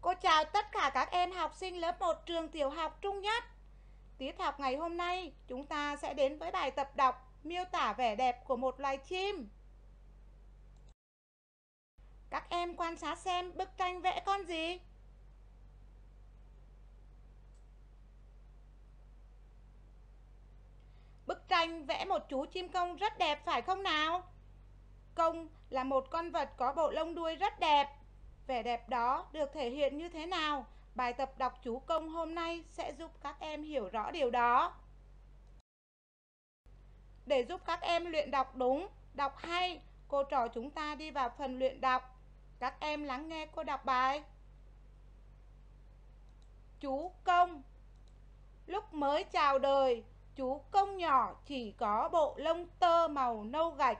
Cô chào tất cả các em học sinh lớp 1 trường tiểu học Trung Nhất. Tiết học ngày hôm nay, chúng ta sẽ đến với bài tập đọc miêu tả vẻ đẹp của một loài chim. Các em quan sát xem bức tranh vẽ con gì? Bức tranh vẽ một chú chim công rất đẹp, phải không nào? Công là một con vật có bộ lông đuôi rất đẹp. Vẻ đẹp đó được thể hiện như thế nào? Bài tập đọc chú công hôm nay sẽ giúp các em hiểu rõ điều đó. Để giúp các em luyện đọc đúng, đọc hay, cô trò chúng ta đi vào phần luyện đọc. Các em lắng nghe cô đọc bài. Chú công Lúc mới chào đời, chú công nhỏ chỉ có bộ lông tơ màu nâu gạch.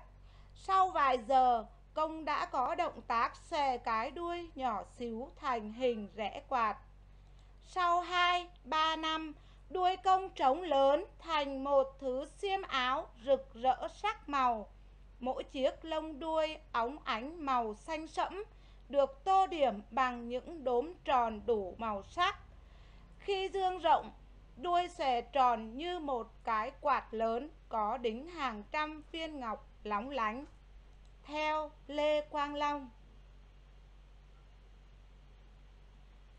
Sau vài giờ, công đã có động tác xòe cái đuôi nhỏ xíu thành hình rẽ quạt. Sau 2-3 năm, đuôi công trống lớn thành một thứ xiêm áo rực rỡ sắc màu. Mỗi chiếc lông đuôi óng ánh màu xanh sẫm được tô điểm bằng những đốm tròn đủ màu sắc. Khi dương rộng, đuôi xòe tròn như một cái quạt lớn có đính hàng trăm viên ngọc lóng lánh. Theo Lê Quang Long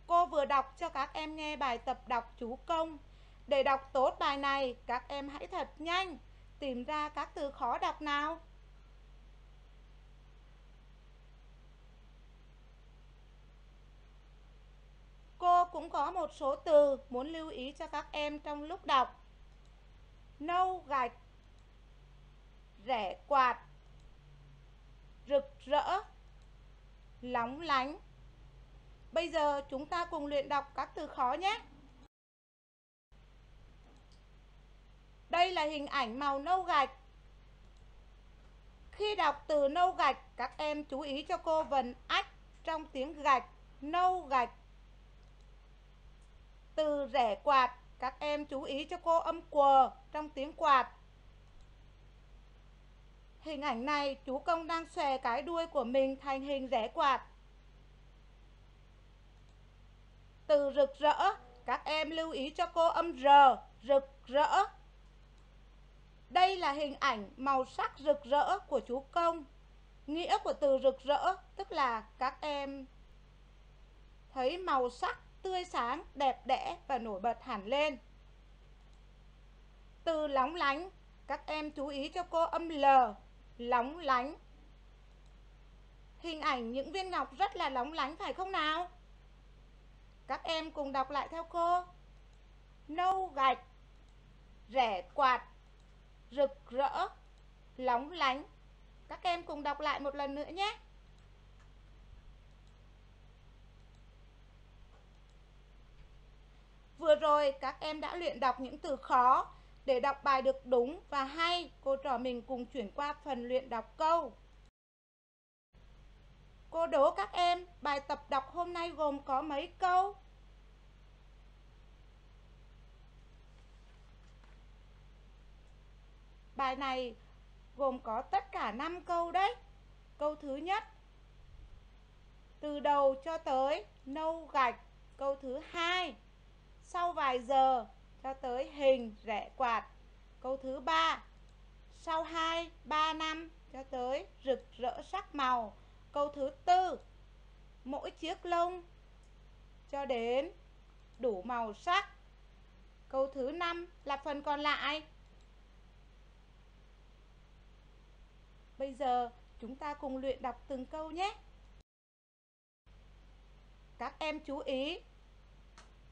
Cô vừa đọc cho các em nghe bài tập đọc chú công. Để đọc tốt bài này, các em hãy thật nhanh, tìm ra các từ khó đọc nào. Cô cũng có một số từ muốn lưu ý cho các em trong lúc đọc. Nâu gạch, rẻ quạt, rực rỡ, lóng lánh. Bây giờ chúng ta cùng luyện đọc các từ khó nhé. Đây là hình ảnh màu nâu gạch. Khi đọc từ nâu gạch, các em chú ý cho cô vần ách trong tiếng gạch, nâu gạch. Từ rẻ quạt, các em chú ý cho cô âm quờ trong tiếng quạt. Hình ảnh này chú công đang xòe cái đuôi của mình thành hình rẽ quạt. Từ rực rỡ, các em lưu ý cho cô âm R, rực rỡ. Đây là hình ảnh màu sắc rực rỡ của chú công. Nghĩa của từ rực rỡ tức là các em thấy màu sắc tươi sáng, đẹp đẽ và nổi bật hẳn lên. Từ lóng lánh, các em chú ý cho cô âm L, lóng lánh. Hình ảnh những viên ngọc rất là lóng lánh phải không nào? Các em cùng đọc lại theo cô. Nâu gạch, rẻ quạt, rực rỡ, lóng lánh. Các em cùng đọc lại một lần nữa nhé. Vừa rồi các em đã luyện đọc những từ khó để đọc bài được đúng và hay, cô trò mình cùng chuyển qua phần luyện đọc câu. Cô đố các em, bài tập đọc hôm nay gồm có mấy câu? Bài này gồm có tất cả 5 câu đấy. Câu thứ nhất, từ đầu cho tới nâu gạch. Câu thứ hai, sau vài giờ cho tới hình rẽ quạt. Câu thứ ba sau 2 3 năm, cho tới rực rỡ sắc màu. Câu thứ tư mỗi chiếc lông cho đến đủ màu sắc. Câu thứ năm là phần còn lại. Bây giờ chúng ta cùng luyện đọc từng câu nhé. Các em chú ý.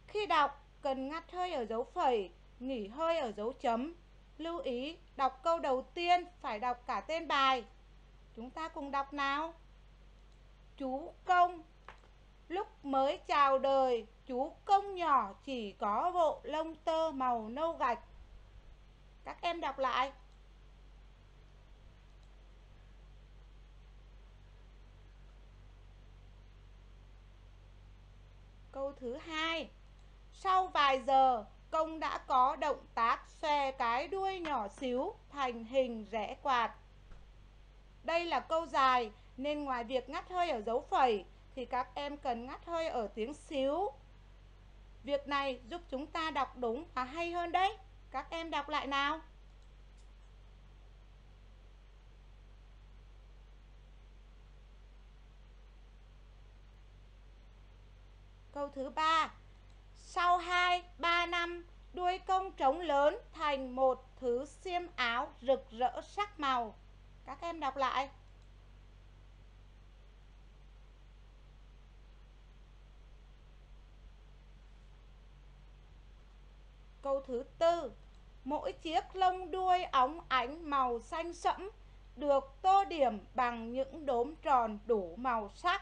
Khi đọc cần ngắt hơi ở dấu phẩy, nghỉ hơi ở dấu chấm. Lưu ý, đọc câu đầu tiên phải đọc cả tên bài. Chúng ta cùng đọc nào. Chú công Lúc mới chào đời, chú công nhỏ chỉ có bộ lông tơ màu nâu gạch. Các em đọc lại. Câu thứ hai sau vài giờ, công đã có động tác xòe cái đuôi nhỏ xíu thành hình rẽ quạt. Đây là câu dài nên ngoài việc ngắt hơi ở dấu phẩy thì các em cần ngắt hơi ở tiếng xíu. Việc này giúp chúng ta đọc đúng và hay hơn đấy. Các em đọc lại nào. Câu thứ ba sau 2-3 năm, đuôi công trống lớn thành một thứ xiêm áo rực rỡ sắc màu. Các em đọc lại. Câu thứ tư Mỗi chiếc lông đuôi óng ánh màu xanh sẫm được tô điểm bằng những đốm tròn đủ màu sắc.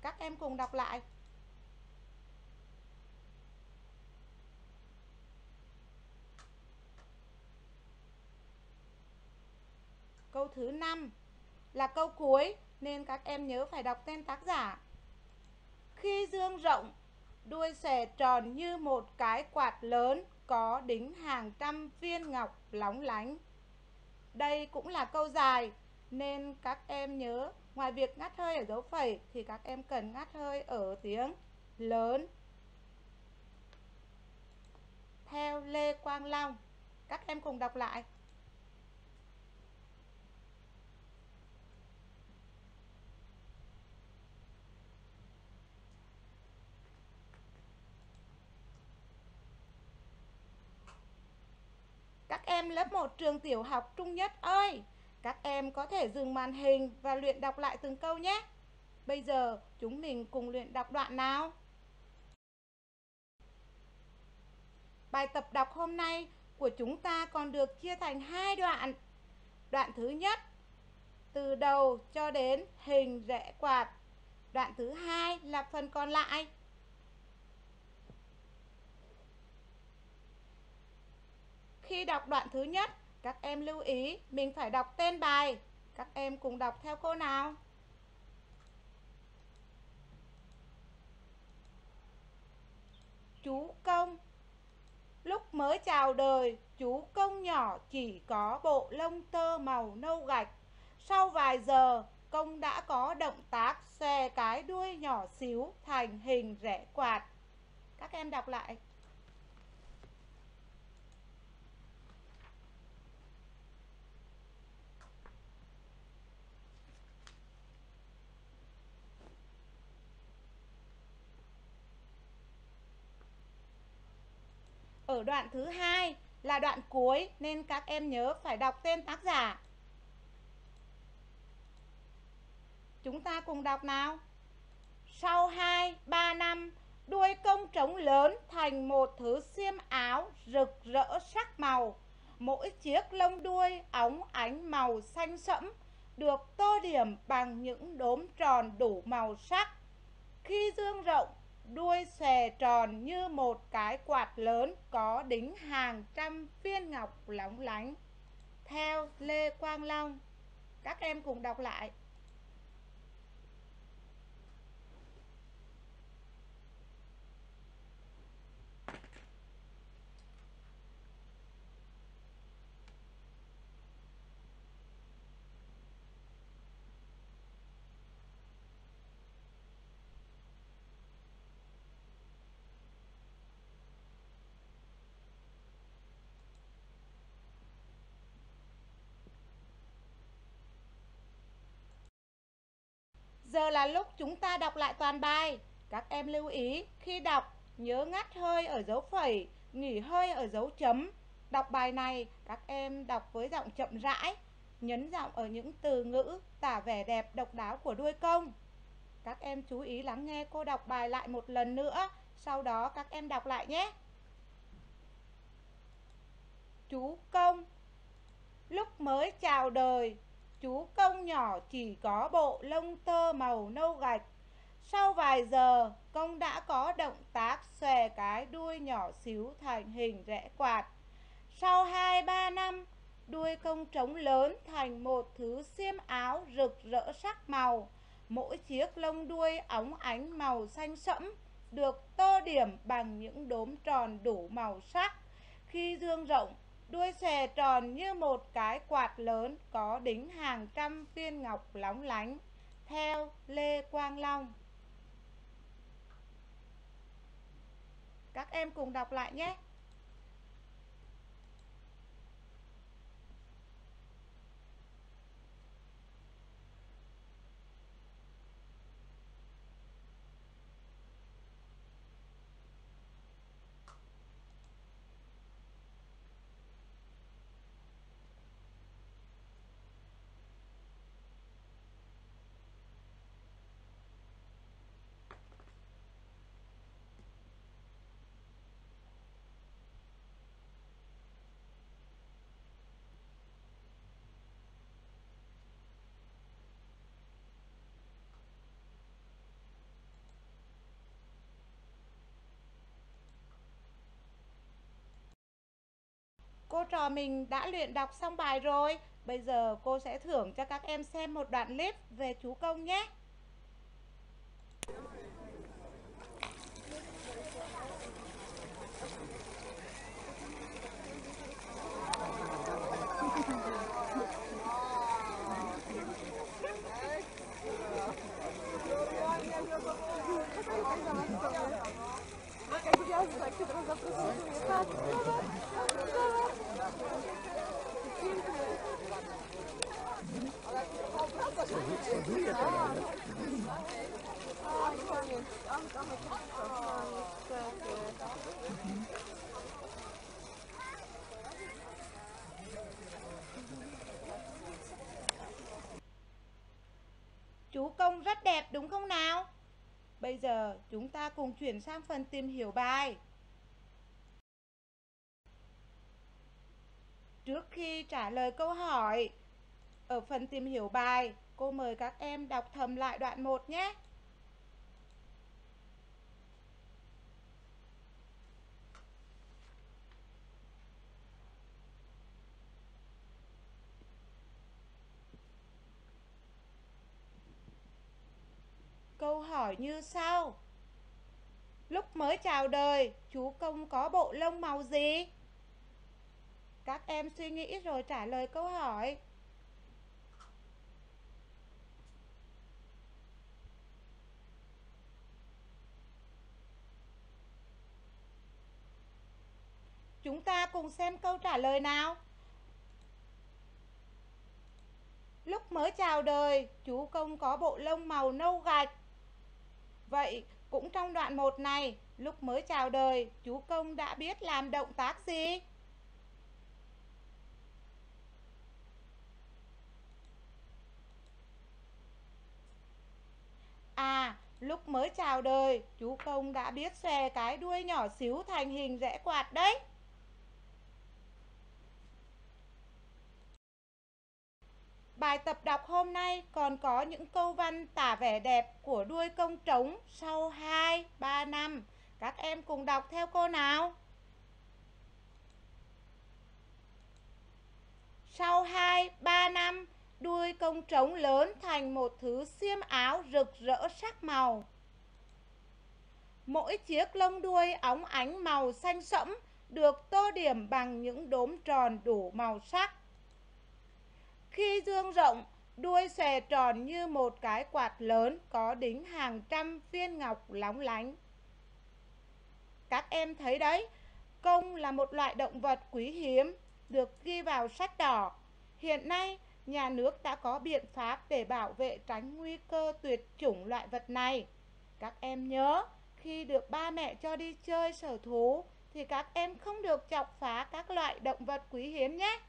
Các em cùng đọc lại. Câu thứ 5 là câu cuối nên các em nhớ phải đọc tên tác giả. Khi dương rộng, đuôi xòe tròn như một cái quạt lớn có đính hàng trăm viên ngọc lóng lánh. Đây cũng là câu dài nên các em nhớ ngoài việc ngắt hơi ở dấu phẩy thì các em cần ngắt hơi ở tiếng lớn. Theo Lê Quang Long, các em cùng đọc lại. Các em lớp 1 trường tiểu học Trung Nhất ơi, các em có thể dừng màn hình và luyện đọc lại từng câu nhé. Bây giờ chúng mình cùng luyện đọc đoạn nào. Bài tập đọc hôm nay của chúng ta còn được chia thành hai đoạn. Đoạn thứ nhất, từ đầu cho đến hình rẽ quạt. Đoạn thứ hai là phần còn lại. Khi đọc đoạn thứ nhất, các em lưu ý mình phải đọc tên bài. Các em cùng đọc theo cô nào. Chú công Lúc mới chào đời, chú công nhỏ chỉ có bộ lông tơ màu nâu gạch. Sau vài giờ, công đã có động tác xòe cái đuôi nhỏ xíu thành hình rẽ quạt. Các em đọc lại. Ở đoạn thứ hai là đoạn cuối nên các em nhớ phải đọc tên tác giả. Chúng ta cùng đọc nào. Sau 2 3 năm, đuôi công trống lớn thành một thứ xiêm áo rực rỡ sắc màu. Mỗi chiếc lông đuôi óng ánh màu xanh sẫm được tô điểm bằng những đốm tròn đủ màu sắc. Khi dương rộng đuôi xòe tròn như một cái quạt lớn có đính hàng trăm viên ngọc lóng lánh. Theo Lê Quang Long, các em cùng đọc lại. Giờ là lúc chúng ta đọc lại toàn bài. Các em lưu ý khi đọc nhớ ngắt hơi ở dấu phẩy, nghỉ hơi ở dấu chấm. Đọc bài này các em đọc với giọng chậm rãi, nhấn giọng ở những từ ngữ tả vẻ đẹp độc đáo của đuôi công. Các em chú ý lắng nghe cô đọc bài lại một lần nữa, sau đó các em đọc lại nhé. Chú công Lúc mới chào đời, chú công nhỏ chỉ có bộ lông tơ màu nâu gạch. Sau vài giờ, công đã có động tác xòe cái đuôi nhỏ xíu thành hình rẽ quạt. Sau 2-3 năm, đuôi công trống lớn thành một thứ xiêm áo rực rỡ sắc màu. Mỗi chiếc lông đuôi óng ánh màu xanh sẫm được tô điểm bằng những đốm tròn đủ màu sắc. Khi dương rộng, Đuôi xòe tròn như một cái quạt lớn có đính hàng trăm viên ngọc lóng lánh. theo Lê Quang Long. Các em cùng đọc lại nhé. Cô trò mình đã luyện đọc xong bài rồi. Bây giờ cô sẽ thưởng cho các em xem một đoạn clip về chú công nhé. Chú công rất đẹp đúng không nào? Bây giờ chúng ta cùng chuyển sang phần tìm hiểu bài. Khi trả lời câu hỏi, ở phần tìm hiểu bài, cô mời các em đọc thầm lại đoạn 1 nhé. Câu hỏi như sau. Lúc mới chào đời, chú công có bộ lông màu gì? Các em suy nghĩ rồi trả lời câu hỏi. Chúng ta cùng xem câu trả lời nào. Lúc mới chào đời, chú công có bộ lông màu nâu gạch. Vậy cũng trong đoạn 1 này, lúc mới chào đời, chú công đã biết làm động tác gì? À, lúc mới chào đời, chú công đã biết xòe cái đuôi nhỏ xíu thành hình rẽ quạt đấy. Bài tập đọc hôm nay còn có những câu văn tả vẻ đẹp của đuôi công trống sau 2, 3 năm. Các em cùng đọc theo cô nào. Sau 2, 3 năm, đuôi công trống lớn thành một thứ xiêm áo rực rỡ sắc màu. Mỗi chiếc lông đuôi óng ánh màu xanh sẫm được tô điểm bằng những đốm tròn đủ màu sắc. Khi dương rộng, đuôi xòe tròn như một cái quạt lớn có đính hàng trăm viên ngọc lóng lánh. Các em thấy đấy, công là một loại động vật quý hiếm, được ghi vào sách đỏ. Hiện nay, nhà nước đã có biện pháp để bảo vệ tránh nguy cơ tuyệt chủng loại vật này. Các em nhớ, khi được ba mẹ cho đi chơi sở thú, thì các em không được chọc phá các loại động vật quý hiếm nhé.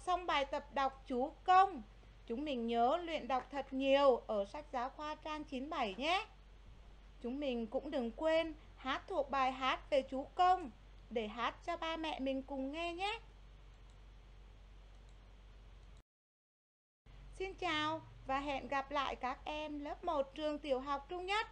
Học xong bài tập đọc chú công. Chúng mình nhớ luyện đọc thật nhiều ở sách giáo khoa trang 97 nhé. Chúng mình cũng đừng quên hát thuộc bài hát về chú công, để hát cho ba mẹ mình cùng nghe nhé. Xin chào và hẹn gặp lại các em lớp 1 trường tiểu học Trung Nhất.